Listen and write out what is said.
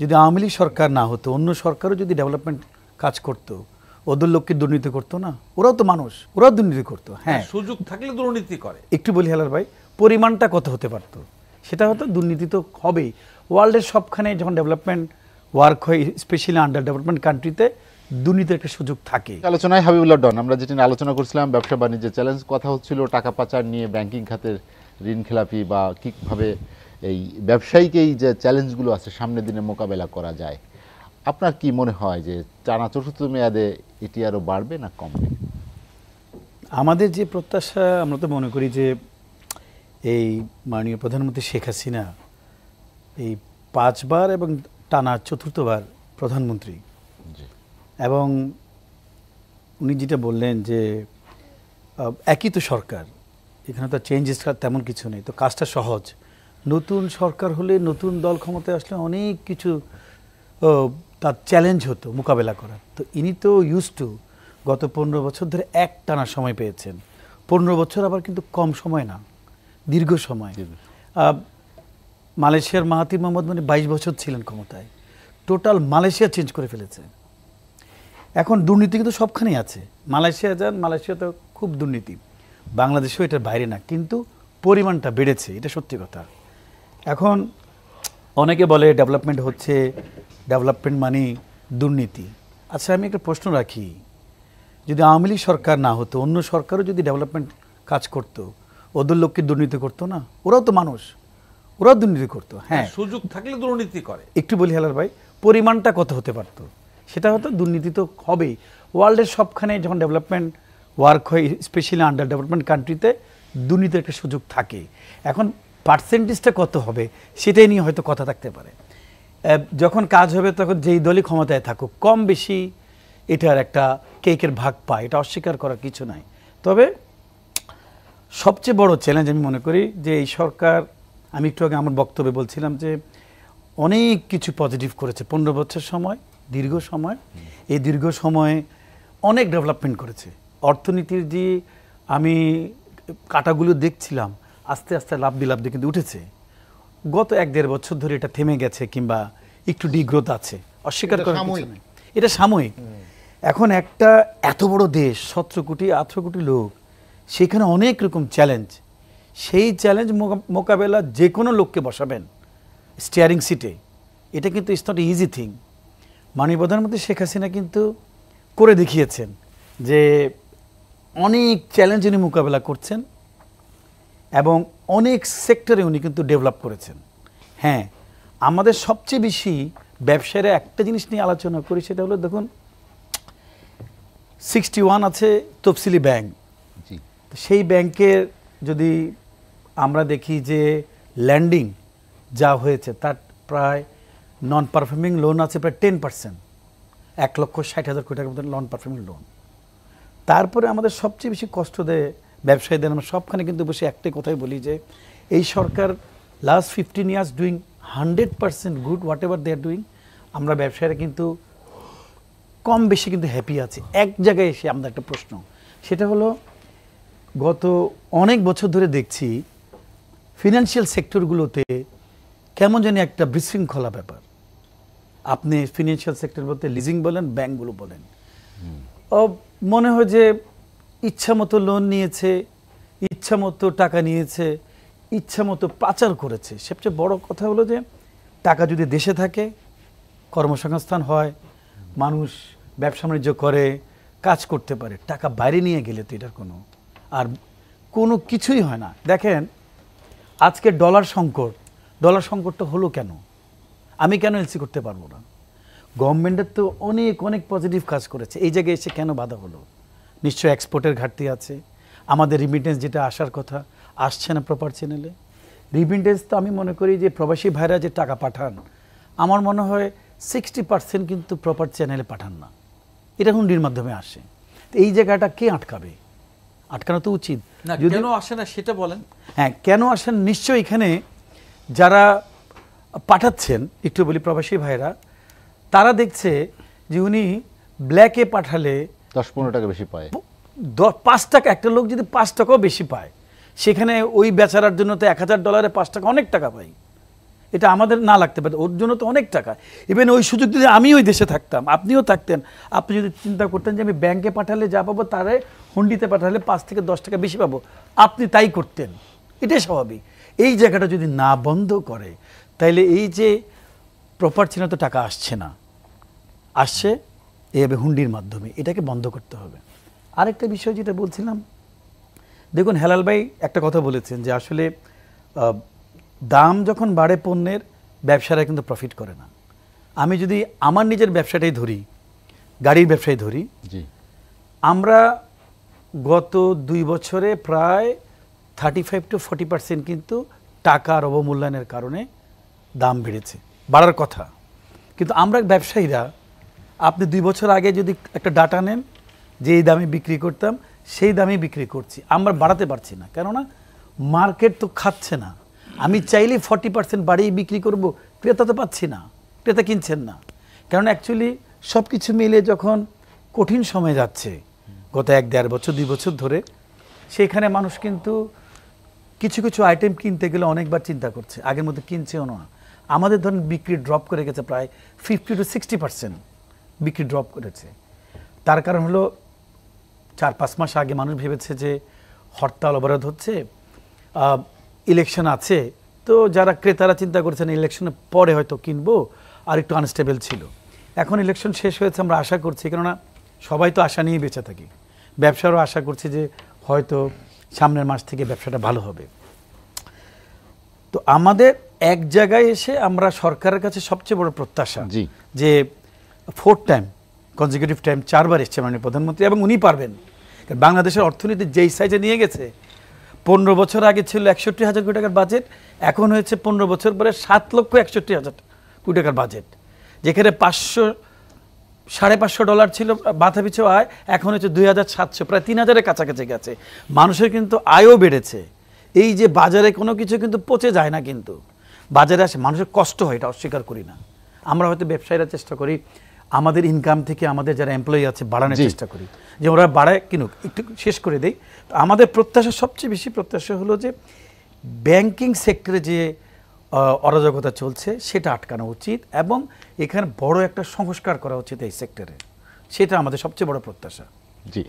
যদি আওয়ামী লীগ সরকার না হতো অন্য সরকারও যদি ডেভেলপমেন্ট কাজ করতো ওদের লোককে দুর্নীতি করতো না? ওরাও তো মানুষ ওরাও দুর্নীতি করতো হ্যাঁ। সুযোগ থাকলে দুর্নীতি করে। একটু বলি হেলার ভাই পরিমাণটা কত হতে পারতো? সেটা হয়তো দুর্নীতি তো হবেই। ওয়ার্ল্ডের সবখানে যখন ডেভেলপমেন্ট ওয়ার্ক হয় স্পেশালি আন্ডার ডেভেলপমেন্ট কান্ট্রিতে দুর্নীতির একটা সুযোগ থাকে। আলোচনায় হাবিবুল্লাহ ডন আমরা যেটি নিয়ে আলোচনা করছিলাম ব্যবসা বাণিজ্যের চ্যালেঞ্জ কথা হচ্ছিল টাকা পাচার নিয়ে ব্যাংকিং খাতের ঋণ খেলাপি বা কীভাবে এই ব্যবসায়িক এই যে চ্যালেঞ্জগুলো আছে সামনের দিনে মোকাবেলা করা যায় আপনার কি মনে হয় যে টানা চতুর্থ মেয়াদে এটি আরও বাড়বে না কমবে? আমাদের যে প্রত্যাশা আমরা তো মনে করি যে এই মাননীয় প্রধানমন্ত্রী শেখ হাসিনা এই পাঁচবার এবং টানা চতুর্থবার প্রধানমন্ত্রী। এবং উনি যেটা বললেন যে একই তো সরকার এখানে তো চেঞ্জেস তেমন কিছু নেই তো কাজটা সহজ। নতুন সরকার হলে নতুন দল ক্ষমতায় আসলে অনেক কিছু তার চ্যালেঞ্জ হতো মোকাবেলা করার। তো ইনি তো ইউজ টু গত পনেরো বছর ধরে এক টানা সময় পেয়েছেন। পনেরো বছর আবার কিন্তু কম সময় না দীর্ঘ সময়। মালয়েশিয়ার মাহাতির মোহাম্মদ মানে বাইশ বছর ছিলেন ক্ষমতায়। টোটাল মালয়েশিয়া চেঞ্জ করে ফেলেছে। এখন দুর্নীতি কিন্তু সবখানেই আছে। মালয়েশিয়া যান মালয়েশিয়া তো খুব দুর্নীতি। বাংলাদেশেও এটার বাইরে না কিন্তু পরিমাণটা বেড়েছে এটা সত্যি কথা। এখন অনেকে বলে ডেভেলপমেন্ট হচ্ছে ডেভেলপমেন্ট মানে দুর্নীতি। আচ্ছা আমি একটা প্রশ্ন রাখি। যদি আওয়ামী লীগ সরকার না হতো অন্য সরকারও যদি ডেভেলপমেন্ট কাজ করতো ওদের লোককে দুর্নীতি করতো না? ওরাও তো মানুষ। ওরাও দুর্নীতি করতো হ্যাঁ। সুযোগ থাকলে দুর্নীতি করে। একটু বলি হেলার ভাই পরিমাণটা কত হতে পারতো? সেটা হয়তো দুর্নীতি তো হবেই। ওয়ার্ল্ডের সবখানে যখন ডেভেলপমেন্ট ওয়ার্ক হয় স্পেশালি আন্ডার ডেভেলপমেন্ট কান্ট্রিতে দুর্নীতির একটা সুযোগ থাকে। এখন পার্সেন্টেজটা কত হবে, সেটাই নিয়ে হয়তো কথা থাকতে পারে। যখন কাজ হবে তখন যেই দলই ক্ষমতায় থাকুক, কম বেশি এটার একটা কেকের ভাগ পায়, এটা অস্বীকার করার কিছু নাই। তবে সবচেয়ে বড় চ্যালেঞ্জ আমি মনে করি যে এই সরকার, আমি একটু আগে আমার বক্তব্যে বলছিলাম যে অনেক কিছু পজিটিভ করেছে, পনেরো বছর সময়, দীর্ঘ সময়। এই দীর্ঘ সময়ে অনেক ডেভেলপমেন্ট করেছে। অর্থনীতির যে আমি কাটাগুলো দেখছিলাম আস্তে আস্তে লাভ দিয়ে কিন্তু উঠেছে। গত এক দেড় বছর ধরে এটা থেমে গেছে কিংবা একটু ডিগ্রোথ আছে। অস্বীকার। নেই। এটা সাময়িক। এখন একটা এত বড় দেশ সতেরো কোটি আঠেরো কোটি লোক সেখানে অনেক রকম চ্যালেঞ্জ সেই চ্যালেঞ্জ মোকাবেলা যে কোনো লোককে বসাবেন স্টিয়ারিং সিটে এটা কিন্তু ইটস নট ইজি থিং মাননীয় প্রধানমন্ত্রী শেখ হাসিনা কিন্তু করে দেখিয়েছেন যে অনেক চ্যালেঞ্জ উনি মোকাবেলা করছেন। এবং অনেক সেক্টরে উনি কিন্তু ডেভেলপ করেছেন। হ্যাঁ আমাদের সবচেয়ে বেশি ব্যবসায়ীরা একটা জিনিস নিয়ে আলোচনা করি সেটা হলো দেখুন সিক্সটি ওয়ান আছে তফসিলি ব্যাংক। জি। তো সেই ব্যাংকের যদি আমরা দেখি যে ল্যান্ডিং যা হয়েছে তার প্রায় নন পারফর্মিং লোন আছে প্রায় টেন পার্সেন্ট এক লক্ষ ষাট হাজার কোটি টাকার মতো নন পারফর্মিং লোন তারপরে আমাদের সবচেয়ে বেশি কষ্ট দেয় ব্যবসায়ীদের আমরা সবখানে কিন্তু বসে একটাই কথাই বলি যে এই সরকার last fifteen years doing hundred percent good whatever they are doing আমরা ব্যবসায়ীরা কিন্তু কম বেশি কিন্তু হ্যাপি আছে। এক জায়গায় এসে আমাদের একটা প্রশ্ন সেটা হলো গত অনেক বছর ধরে দেখছি ফিনান্সিয়াল সেক্টরগুলোতে কেমন জানি একটা বিশৃঙ্খলা ব্যাপার। আপনি ফিনান্সিয়াল সেক্টর বলতে লিজিং বলেন ব্যাংকগুলো বলেন। ও মনে হয় যে ইচ্ছা মতো লোন নিয়েছে ইচ্ছা মতো টাকা নিয়েছে ইচ্ছা মতো পাচার করেছে। সবচেয়ে বড় কথা হলো যে, টাকা যদি দেশে থাকে, কর্মসংস্থান হয়, মানুষ ব্যবসা বাণিজ্য করে, কাজ করতে পারে, টাকা বাইরে নিয়ে গেলে তো এটার কোনো আর কোনো কিছুই হয় না। দেখেন, আজকে ডলার সংকট ডলার সংকটটা হলো কেন? আমি কেন এলসি করতে পারব না? গভর্নমেন্টের তো অনেক অনেক পজিটিভ কাজ করেছে। এই জায়গায় এসে কেন বাধা হলো? নিশ্চয় এক্সপোর্টের ঘাটতি আছে। আমাদের রিমিটেন্স যেটা আসার কথা আসছে না প্রপার চ্যানেলে রিমিটেন্স তো আমি মনে করি যে প্রবাসী ভাইরা যে টাকা পাঠান আমার মনে হয় সিক্সটি পার্সেন্ট কিন্তু প্রপার চ্যানেলে পাঠান না। এটা হুন্ডির মাধ্যমে আসে। তো এই জায়গাটা কে আটকাবে? আটকানো তো উচিত। কেন আসে না সেটা বলেন। হ্যাঁ কেন আসেন? নিশ্চয়ই এখানে যারা পাঠাচ্ছেন একটু বলি প্রবাসী ভাইরা তারা দেখছে যে উনি ব্ল্যাকে পাঠালে দশ পনেরো টাকা বেশি পায়। দ- পাঁচ টাকা, একটা লোক যদি পাঁচ টাকাও বেশি পায়, সেখানে ওই বেচারার জন্য তো এক হাজার ডলারে পাঁচ টাকা অনেক টাকা পাই। এটা আমাদের না লাগতে পারে, ওর জন্য তো অনেক টাকা। ইভেন ওই সুযোগ যদি আমি ওই দেশে থাকতাম, আপনিও থাকতেন, আপনি যদি চিন্তা করতেন যে আমি ব্যাংকে পাঠালে যা পাবো, তারে হুন্ডিতে পাঠালে পাঁচ থেকে দশ টাকা বেশি পাবো, আপনি তাই করতেন। এটাই স্বাভাবিক। এই জায়গাটা যদি না বন্ধ করে, তাইলে এই যে প্রপার চিহ্ন তো টাকা আসছে না। আসছে এইভাবে হুন্ডির মাধ্যমে এটাকে বন্ধ করতে হবে। আরেকটা বিষয় যেটা বলছিলাম দেখুন হেলাল ভাই একটা কথা বলেছেন যে আসলে দাম যখন বাড়ে পণ্যের ব্যবসারা কিন্তু প্রফিট করে না। আমি যদি আমার নিজের ব্যবসাটাই ধরি গাড়ির ব্যবসায় ধরি জি। আমরা গত দুই বছরে প্রায় thirty five to forty percent কিন্তু টাকার অবমূল্যায়নের কারণে দাম বেড়েছে। বাড়ার কথা। কিন্তু আমরা ব্যবসায়ীরা আপনি দুই বছর আগে যদি একটা ডাটা নেন যে এই দামে বিক্রি করতাম, সেই দামে বিক্রি করছি। আমরা বাড়াতে পারছি না। কেননা, মার্কেট তো খাচ্ছে না। আমি চাইলেই ফর্টি পার্সেন্ট বাড়িয়ে বিক্রি করব, ক্রেতা তো পাচ্ছি না, ক্রেতা কিনছেন না। কারণ অ্যাকচুয়ালি সব কিছু মিলে যখন কঠিন সময় যাচ্ছে, গত এক, দেড় বছর, দুই বছর ধরে, সেইখানে মানুষ কিন্তু কিছু কিছু আইটেম কিনতে গেলে অনেকবার চিন্তা করছে। আগের মধ্যে কিনছেও না। আমাদের ধরুন বিক্রি ড্রপ করে গেছে প্রায় ফিফটি টু সিক্সটি পার্সেন্ট বিক্রি ড্রপ করেছে। তার কারণ হলো চার পাঁচ মাস আগে মানুষ ভেবেছে যে হরতাল অবরোধ হচ্ছে ইলেকশন আছে তো যারা ক্রেতারা চিন্তা করছেন ইলেকশনের পরে হয়তো কিনবো আর একটু আনস্টেবল ছিল। এখন ইলেকশন শেষ হয়েছে আমরা আশা করছি কেননা সবাই তো আশা নিয়ে বেঁচে থাকি। ব্যবসারও আশা করছি যে হয়তো সামনের মাস থেকে ব্যবসাটা ভালো হবে। তো আমাদের এক জায়গায় এসে আমরা সরকারের কাছে সবচেয়ে বড় প্রত্যাশা যে ফোর্থ টাইম কনজিকিউটিভ টাইম চারবার এসছে মাননীয় প্রধানমন্ত্রী এবং উনি পারবেন। কারণ বাংলাদেশের অর্থনীতি যেই সাইজে নিয়ে গেছে, পনেরো বছর আগে ছিল একষট্টি হাজার কোটি টাকার বাজেট এখন হয়েছে পনেরো বছর পরে সাত লক্ষ একষট্টি হাজার কোটি টাকার বাজেট যেখানে পাঁচশো, সাড়ে পাঁচশো ডলার ছিল মাথা পিছু আয়, এখন হচ্ছে দুই হাজার সাতশো, প্রায় তিন হাজারের কাছাকাছি গেছে। মানুষের কিন্তু আয়ও বেড়েছে। এই যে বাজারে কোনো কিছু কিন্তু পচে যায় না কিন্তু। বাজারে আসে, মানুষের কষ্ট হয়, এটা অস্বীকার করি না। আমরা হয়তো ব্যবসায়ীরা চেষ্টা করি আমাদের ইনকাম থেকে আমাদের যারা এমপ্লয়ি আছে বাড়ানোর চেষ্টা করি। যে ওরা বাড়ায় কিনুক একটু শেষ করে দেই। তো আমাদের প্রত্যাশা সবচেয়ে বেশি প্রত্যাশা হলো যে ব্যাংকিং সেক্টরে যে অরাজকতা চলছে সেটা আটকানো উচিত এবং এখানে বড় একটা সংস্কার করা উচিত এই সেক্টরে সেটা আমাদের সবচেয়ে বড় প্রত্যাশা। জি।